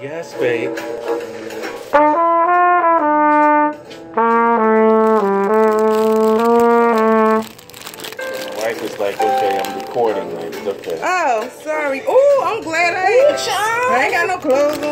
Yes, babe. My wife is like, okay, I'm recording. Like, okay. Oh, sorry. Oh, I'm glad I ain't, I ain't got no clothes on,